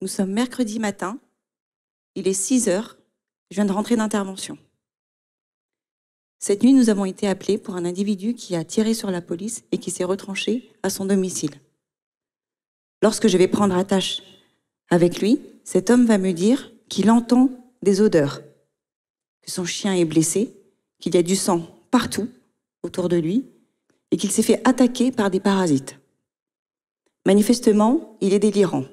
Nous sommes mercredi matin, il est 6 heures, je viens de rentrer d'intervention. Cette nuit, nous avons été appelés pour un individu qui a tiré sur la police et qui s'est retranché à son domicile. Lorsque je vais prendre attache avec lui, cet homme va me dire qu'il entend des odeurs, que son chien est blessé, qu'il y a du sang partout autour de lui et qu'il s'est fait attaquer par des parasites. Manifestement, il est délirant.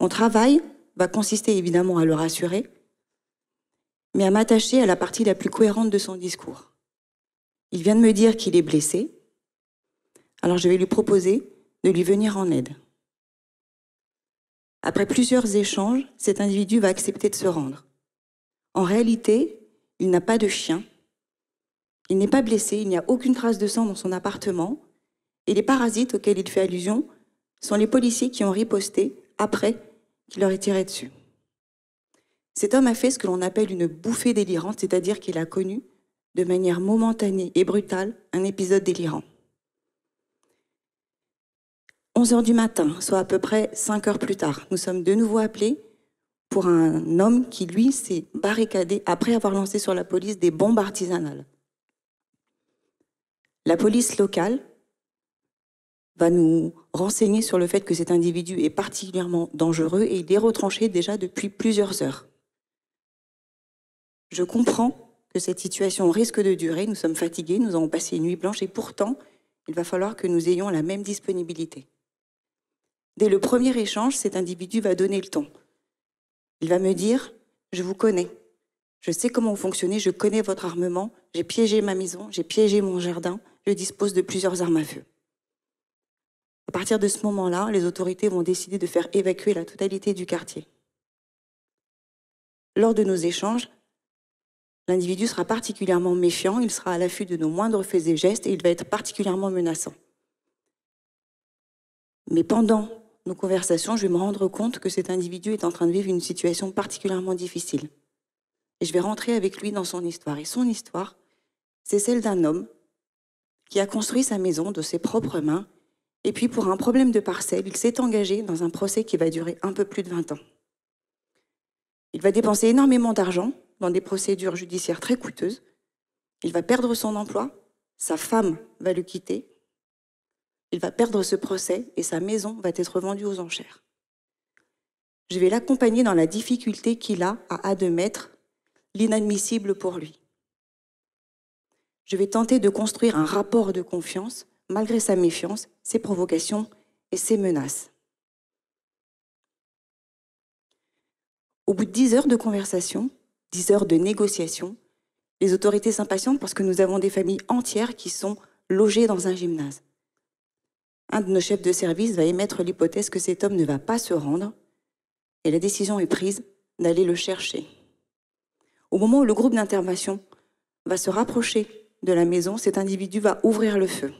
Mon travail va consister évidemment à le rassurer, mais à m'attacher à la partie la plus cohérente de son discours. Il vient de me dire qu'il est blessé, alors je vais lui proposer de lui venir en aide. Après plusieurs échanges, cet individu va accepter de se rendre. En réalité, il n'a pas de chien, il n'est pas blessé, il n'y a aucune trace de sang dans son appartement, et les parasites auxquels il fait allusion sont les policiers qui ont riposté après qu'il leur ait tiré dessus. Cet homme a fait ce que l'on appelle une bouffée délirante, c'est-à-dire qu'il a connu de manière momentanée et brutale un épisode délirant. 11 heures du matin, soit à peu près 5 heures plus tard, nous sommes de nouveau appelés pour un homme qui, lui, s'est barricadé après avoir lancé sur la police des bombes artisanales. La police locale va nous renseigner sur le fait que cet individu est particulièrement dangereux et il est retranché déjà depuis plusieurs heures. Je comprends que cette situation risque de durer, nous sommes fatigués, nous avons passé une nuit blanche et pourtant, il va falloir que nous ayons la même disponibilité. Dès le premier échange, cet individu va donner le ton. Il va me dire, je vous connais, je sais comment vous fonctionnez, je connais votre armement, j'ai piégé ma maison, j'ai piégé mon jardin, je dispose de plusieurs armes à feu. À partir de ce moment-là, les autorités vont décider de faire évacuer la totalité du quartier. Lors de nos échanges, l'individu sera particulièrement méfiant, il sera à l'affût de nos moindres faits et gestes et il va être particulièrement menaçant. Mais pendant nos conversations, je vais me rendre compte que cet individu est en train de vivre une situation particulièrement difficile. Et je vais rentrer avec lui dans son histoire. Et son histoire, c'est celle d'un homme qui a construit sa maison de ses propres mains et puis pour un problème de parcelle, il s'est engagé dans un procès qui va durer un peu plus de 20 ans. Il va dépenser énormément d'argent dans des procédures judiciaires très coûteuses. Il va perdre son emploi, sa femme va le quitter, il va perdre ce procès et sa maison va être vendue aux enchères. Je vais l'accompagner dans la difficulté qu'il a à admettre l'inadmissible pour lui. Je vais tenter de construire un rapport de confiance malgré sa méfiance, ses provocations et ses menaces. Au bout de dix heures de conversation, dix heures de négociation, les autorités s'impatientent parce que nous avons des familles entières qui sont logées dans un gymnase. Un de nos chefs de service va émettre l'hypothèse que cet homme ne va pas se rendre et la décision est prise d'aller le chercher. Au moment où le groupe d'intervention va se rapprocher de la maison, cet individu va ouvrir le feu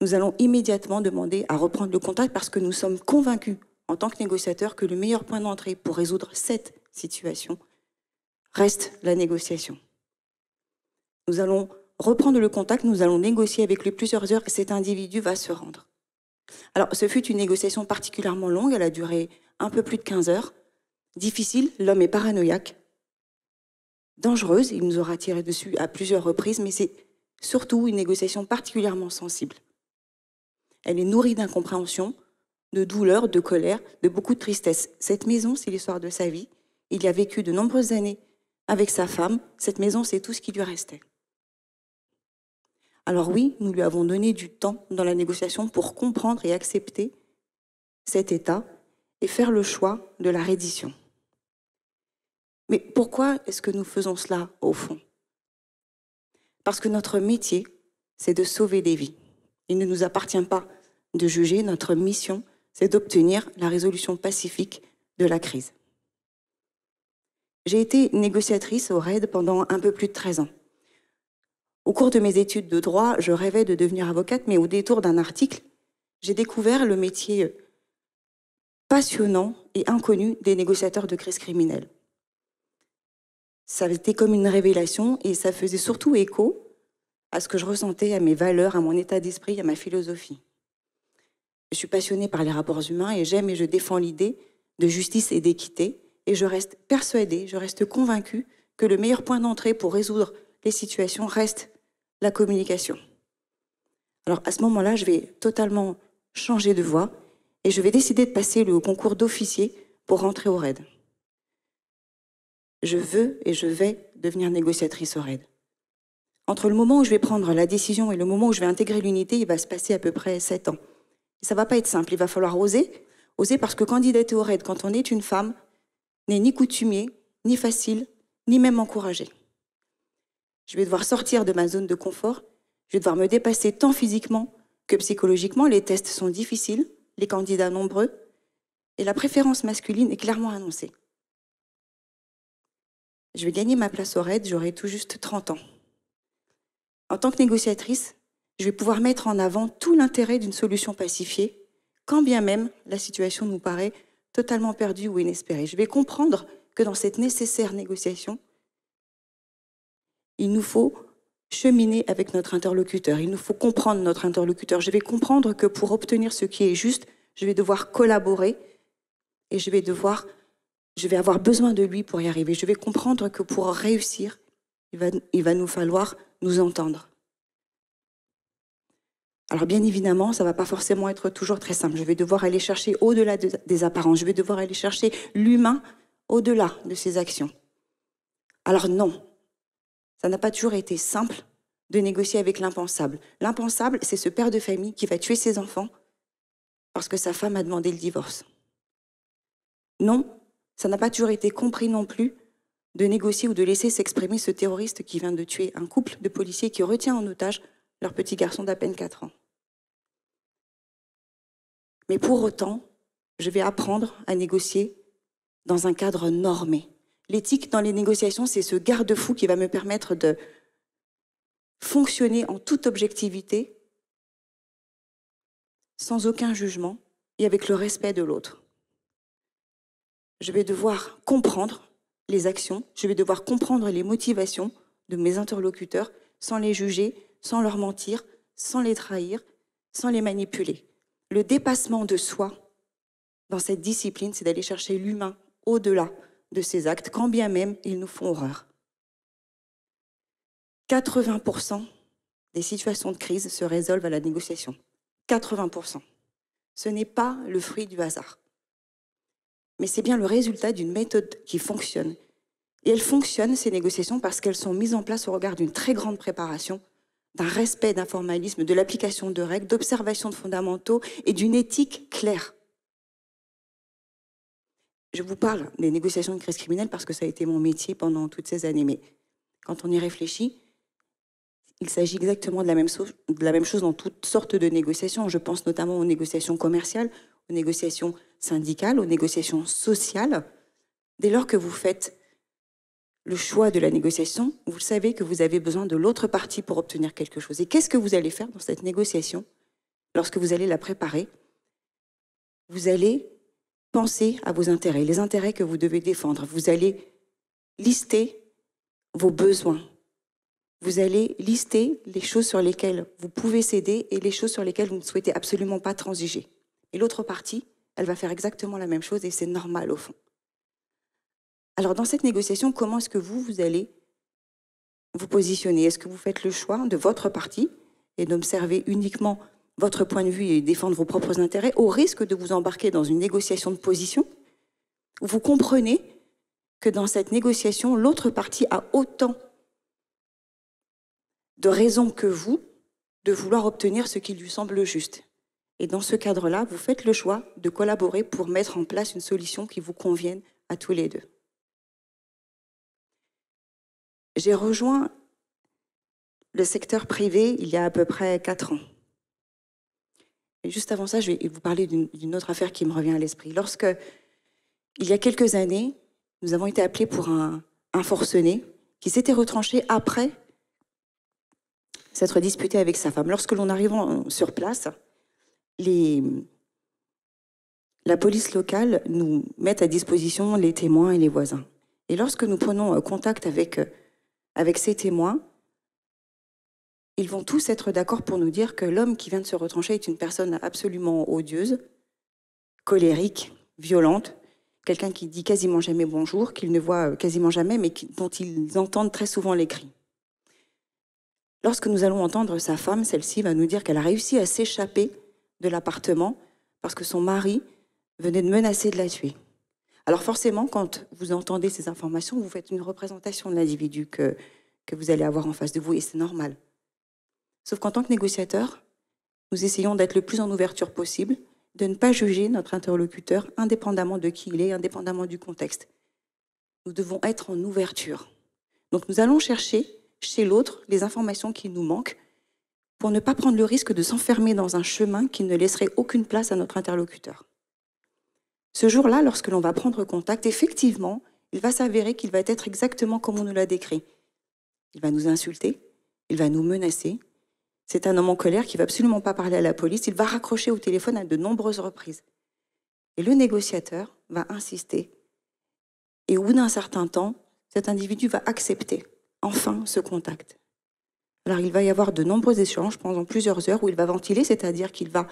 nous allons immédiatement demander à reprendre le contact parce que nous sommes convaincus, en tant que négociateurs, que le meilleur point d'entrée pour résoudre cette situation reste la négociation. Nous allons reprendre le contact, nous allons négocier avec lui plusieurs heures et cet individu va se rendre. Alors, ce fut une négociation particulièrement longue, elle a duré un peu plus de 15 heures. Difficile, l'homme est paranoïaque, dangereuse, il nous aura tiré dessus à plusieurs reprises, mais c'est surtout une négociation particulièrement sensible. Elle est nourrie d'incompréhension, de douleur, de colère, de beaucoup de tristesse. Cette maison, c'est l'histoire de sa vie. Il y a vécu de nombreuses années avec sa femme. Cette maison, c'est tout ce qui lui restait. Alors oui, nous lui avons donné du temps dans la négociation pour comprendre et accepter cet état et faire le choix de la reddition. Mais pourquoi est-ce que nous faisons cela au fond? Parce que notre métier, c'est de sauver des vies. Il ne nous appartient pas de juger, notre mission, c'est d'obtenir la résolution pacifique de la crise. J'ai été négociatrice au RAID pendant un peu plus de 13 ans. Au cours de mes études de droit, je rêvais de devenir avocate, mais au détour d'un article, j'ai découvert le métier passionnant et inconnu des négociateurs de crise criminelle. Ça a été comme une révélation et ça faisait surtout écho à ce que je ressentais, à mes valeurs, à mon état d'esprit, à ma philosophie. Je suis passionnée par les rapports humains et j'aime et je défends l'idée de justice et d'équité. Et je reste persuadée, je reste convaincue que le meilleur point d'entrée pour résoudre les situations reste la communication. Alors à ce moment-là, je vais totalement changer de voie et je vais décider de passer le concours d'officier pour rentrer au RAID. Je veux et je vais devenir négociatrice au RAID. Entre le moment où je vais prendre la décision et le moment où je vais intégrer l'unité, il va se passer à peu près sept ans. Ça va pas être simple, il va falloir oser. Oser parce que candidater au RAID quand on est une femme n'est ni coutumier, ni facile, ni même encouragé. Je vais devoir sortir de ma zone de confort, je vais devoir me dépasser tant physiquement que psychologiquement. Les tests sont difficiles, les candidats nombreux, et la préférence masculine est clairement annoncée. Je vais gagner ma place au RAID, j'aurai tout juste 30 ans. En tant que négociatrice, je vais pouvoir mettre en avant tout l'intérêt d'une solution pacifiée, quand bien même la situation nous paraît totalement perdue ou inespérée. Je vais comprendre que dans cette nécessaire négociation, il nous faut cheminer avec notre interlocuteur, il nous faut comprendre notre interlocuteur. Je vais comprendre que pour obtenir ce qui est juste, je vais devoir collaborer et je vais devoir, je vais avoir besoin de lui pour y arriver. Je vais comprendre que pour réussir, il va, il va nous falloir nous entendre. Alors bien évidemment, ça ne va pas forcément être toujours très simple. Je vais devoir aller chercher au-delà des apparences. Je vais devoir aller chercher l'humain au-delà de ses actions. Alors non, ça n'a pas toujours été simple de négocier avec l'impensable. L'impensable, c'est ce père de famille qui va tuer ses enfants parce que sa femme a demandé le divorce. Non, ça n'a pas toujours été compris non plus de négocier ou de laisser s'exprimer ce terroriste qui vient de tuer un couple de policiers qui retient en otage petit garçon d'à peine 4 ans. Mais pour autant, je vais apprendre à négocier dans un cadre normé. L'éthique dans les négociations, c'est ce garde-fou qui va me permettre de fonctionner en toute objectivité, sans aucun jugement et avec le respect de l'autre. Je vais devoir comprendre les actions, je vais devoir comprendre les motivations de mes interlocuteurs sans les juger, sans leur mentir, sans les trahir, sans les manipuler. Le dépassement de soi dans cette discipline, c'est d'aller chercher l'humain au-delà de ces actes, quand bien même ils nous font horreur. 80% des situations de crise se résolvent à la négociation. 80%. Ce n'est pas le fruit du hasard mais c'est bien le résultat d'une méthode qui fonctionne. Et elles fonctionnent, ces négociations, parce qu'elles sont mises en place au regard d'une très grande préparation, d'un respect d'un formalisme, de l'application de règles, d'observation de fondamentaux et d'une éthique claire. Je vous parle des négociations de crise criminelle parce que ça a été mon métier pendant toutes ces années, mais quand on y réfléchit, il s'agit exactement de la, même de la même chose dans toutes sortes de négociations. Je pense notamment aux négociations commerciales, aux négociations syndicales, aux négociations sociales. Dès lors que vous faites le choix de la négociation, vous savez que vous avez besoin de l'autre partie pour obtenir quelque chose. Et qu'est-ce que vous allez faire dans cette négociation lorsque vous allez la préparer? Vous allez penser à vos intérêts, les intérêts que vous devez défendre. Vous allez lister vos besoins. Vous allez lister les choses sur lesquelles vous pouvez céder et les choses sur lesquelles vous ne souhaitez absolument pas transiger. Et l'autre partie, elle va faire exactement la même chose et c'est normal au fond. Alors dans cette négociation, comment est-ce que vous, allez vous positionner? Est-ce que vous faites le choix de votre parti et d'observer uniquement votre point de vue et défendre vos propres intérêts au risque de vous embarquer dans une négociation de position? Vous comprenez que dans cette négociation, l'autre partie a autant de raisons que vous de vouloir obtenir ce qui lui semble juste. Et dans ce cadre-là, vous faites le choix de collaborer pour mettre en place une solution qui vous convienne à tous les deux. J'ai rejoint le secteur privé il y a à peu près quatre ans. Juste avant ça, je vais vous parler d'une autre affaire qui me revient à l'esprit. Lorsque, il y a quelques années, nous avons été appelés pour un, forcené qui s'était retranché après s'être disputé avec sa femme. Lorsque l'on arrive sur place, la police locale nous met à disposition les témoins et les voisins. Et lorsque nous prenons euh, contact avec, euh, avec ces témoins, ils vont tous être d'accord pour nous dire que l'homme qui vient de se retrancher est une personne absolument odieuse, colérique, violente, quelqu'un qui dit quasiment jamais bonjour, qu'ils ne voient quasiment jamais, mais dont ils entendent très souvent les cris. Lorsque nous allons entendre sa femme, celle-ci va nous dire qu'elle a réussi à s'échapper de l'appartement parce que son mari venait de menacer de la tuer. Alors forcément, quand vous entendez ces informations, vous faites une représentation de l'individu que, vous allez avoir en face de vous, et c'est normal. Sauf qu'en tant que négociateur, nous essayons d'être le plus en ouverture possible, de ne pas juger notre interlocuteur indépendamment de qui il est, indépendamment du contexte. Nous devons être en ouverture. Donc nous allons chercher chez l'autre les informations qui nous manquent pour ne pas prendre le risque de s'enfermer dans un chemin qui ne laisserait aucune place à notre interlocuteur. Ce jour-là, lorsque l'on va prendre contact, effectivement, il va s'avérer qu'il va être exactement comme on nous l'a décrit. Il va nous insulter, il va nous menacer. C'est un homme en colère qui va absolument pas parler à la police, il va raccrocher au téléphone à de nombreuses reprises. Et le négociateur va insister. Et au bout d'un certain temps, cet individu va accepter enfin ce contact. Alors il va y avoir de nombreux échanges pendant plusieurs heures où il va ventiler, c'est-à-dire qu'il va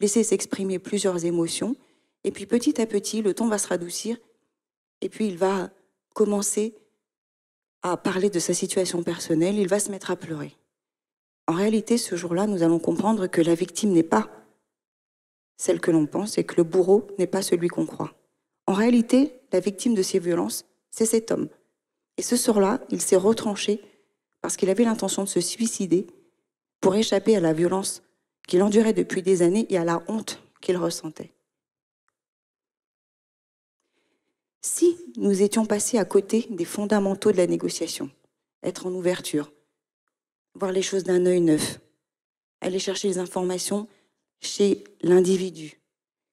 laisser s'exprimer plusieurs émotions, et puis petit à petit, le ton va se radoucir, et puis il va commencer à parler de sa situation personnelle, il va se mettre à pleurer. En réalité, ce jour-là, nous allons comprendre que la victime n'est pas celle que l'on pense et que le bourreau n'est pas celui qu'on croit. En réalité, la victime de ces violences, c'est cet homme, et ce soir-là, il s'est retranché parce qu'il avait l'intention de se suicider pour échapper à la violence qu'il endurait depuis des années et à la honte qu'il ressentait. Si nous étions passés à côté des fondamentaux de la négociation, être en ouverture, voir les choses d'un œil neuf, aller chercher les informations chez l'individu,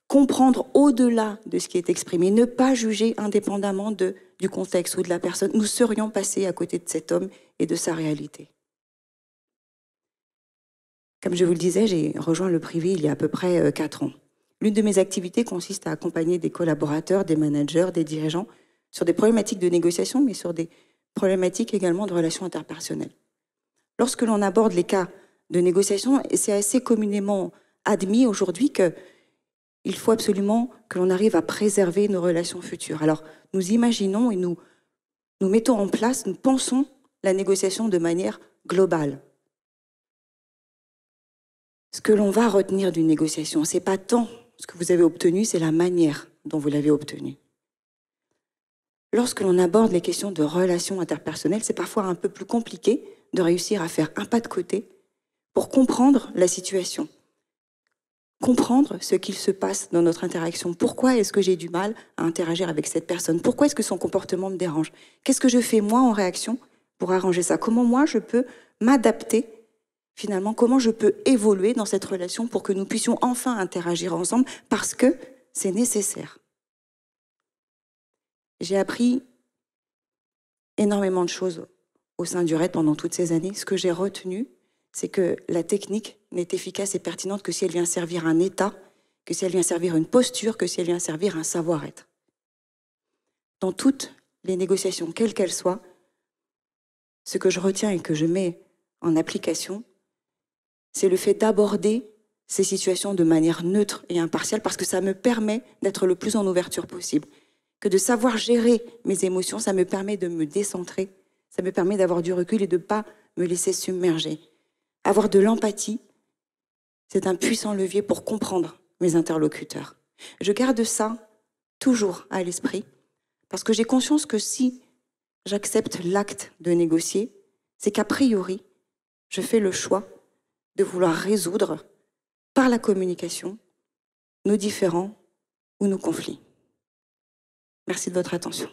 comprendre au-delà de ce qui est exprimé, ne pas juger indépendamment du contexte ou de la personne, nous serions passés à côté de cet homme et de sa réalité. Comme je vous le disais, j'ai rejoint le privé il y a à peu près euh, quatre ans. L'une de mes activités consiste à accompagner des collaborateurs, des managers, des dirigeants sur des problématiques de négociation, mais sur des problématiques également de relations interpersonnelles. Lorsque l'on aborde les cas de négociation, c'est assez communément admis aujourd'hui que il faut absolument que l'on arrive à préserver nos relations futures. Alors, nous imaginons et nous, nous mettons en place, nous pensons la négociation de manière globale. Ce que l'on va retenir d'une négociation, c'est pas tant ce que vous avez obtenu, c'est la manière dont vous l'avez obtenu. Lorsque l'on aborde les questions de relations interpersonnelles, c'est parfois un peu plus compliqué de réussir à faire un pas de côté pour comprendre la situation, comprendre ce qu'il se passe dans notre interaction. Pourquoi est-ce que j'ai du mal à interagir avec cette personne? Pourquoi est-ce que son comportement me dérange? Qu'est-ce que je fais moi en réaction pour arranger ça? Comment moi je peux m'adapter finalement Comment je peux évoluer dans cette relation pour que nous puissions enfin interagir ensemble parce que c'est nécessaire J'ai appris énormément de choses au sein du RAID pendant toutes ces années. Ce que j'ai retenu, c'est que la technique n'est efficace et pertinente que si elle vient servir un état, que si elle vient servir une posture, que si elle vient servir un savoir-être. Dans toutes les négociations, quelles qu'elles soient, ce que je retiens et que je mets en application, c'est le fait d'aborder ces situations de manière neutre et impartiale parce que ça me permet d'être le plus en ouverture possible. Que de savoir gérer mes émotions, ça me permet de me décentrer, ça me permet d'avoir du recul et de ne pas me laisser submerger. Avoir de l'empathie, c'est un puissant levier pour comprendre mes interlocuteurs. Je garde ça toujours à l'esprit, parce que j'ai conscience que si j'accepte l'acte de négocier, c'est qu'a priori, je fais le choix de vouloir résoudre par la communication nos différends ou nos conflits. Merci de votre attention.